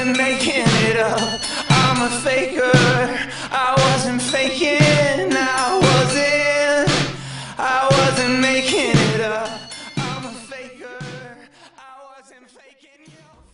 wasn't making it up. I'm a faker. I wasn't faking. I wasn't. I wasn't making it up. I'm a faker. I wasn't faking you.